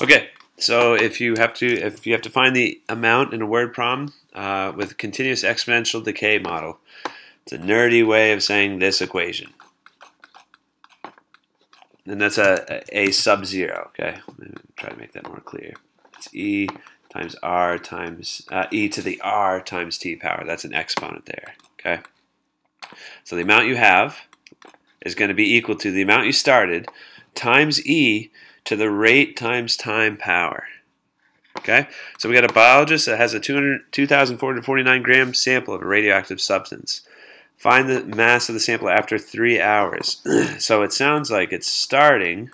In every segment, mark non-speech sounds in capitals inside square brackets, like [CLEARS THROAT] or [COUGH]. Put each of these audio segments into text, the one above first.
Okay, so if you have to if you have to find the amount in a word problem uh, with continuous exponential decay model, it's a nerdy way of saying this equation, and that's a a, a sub zero. Okay, try to make that more clear. It's e times r times uh, e to the r times t power. That's an exponent there. Okay, so the amount you have is going to be equal to the amount you started times e to the rate times time power. Okay, so we got a biologist that has a 2,449 gram sample of a radioactive substance. Find the mass of the sample after three hours. [CLEARS THROAT] so it sounds like it's starting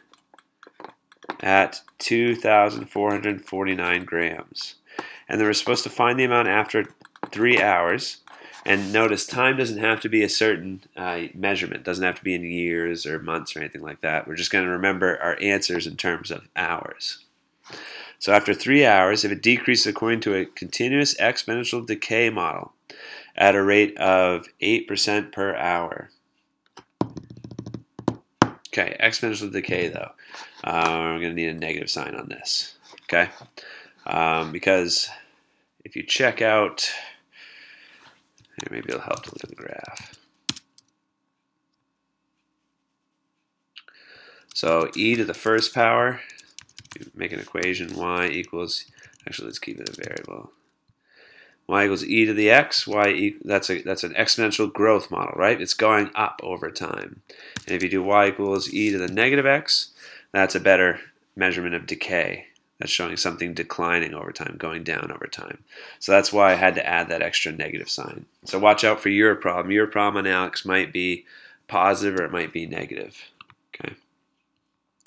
at 2,449 grams. And then we're supposed to find the amount after three hours. And notice time doesn't have to be a certain uh, measurement. It doesn't have to be in years or months or anything like that. We're just going to remember our answers in terms of hours. So after three hours, if it decreases according to a continuous exponential decay model at a rate of 8% per hour. Okay, exponential decay though. Uh, we're going to need a negative sign on this. Okay, um, because if you check out maybe it'll help to look at the graph. So e to the first power, make an equation, y equals, actually let's keep it a variable. y equals e to the x, y e, that's, a, that's an exponential growth model, right? It's going up over time. And if you do y equals e to the negative x, that's a better measurement of decay. That's showing something declining over time, going down over time. So that's why I had to add that extra negative sign. So watch out for your problem. Your problem on ALEKS might be positive or it might be negative. Okay.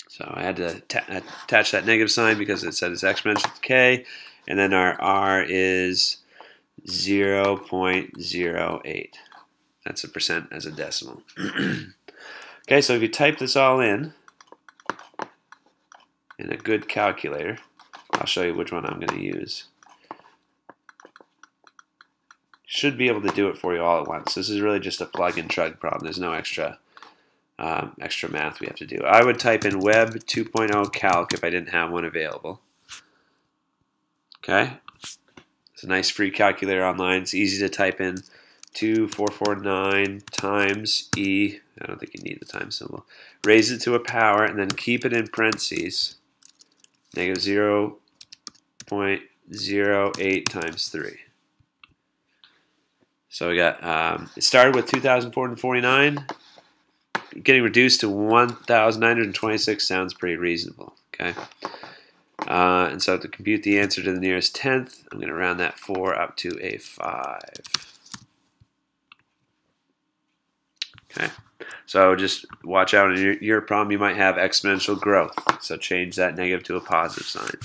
So I had to attach that negative sign because it said it's exponential decay. And then our R is 0.08. That's a percent as a decimal. [CLEARS THROAT] okay, so if you type this all in, in a good calculator. I'll show you which one I'm going to use. Should be able to do it for you all at once. This is really just a plug and chug problem. There's no extra um, extra math we have to do. I would type in Web 2.0 Calc if I didn't have one available. Okay, it's a nice free calculator online. It's easy to type in 2449 times E. I don't think you need the time symbol. Raise it to a power and then keep it in parentheses negative 0 0.08 times 3. So we got, um, it started with 2,449. Getting reduced to 1,926 sounds pretty reasonable, okay? Uh, and so to compute the answer to the nearest tenth, I'm going to round that 4 up to a 5. Okay. So just watch out in your, your problem. You might have exponential growth. So change that negative to a positive sign.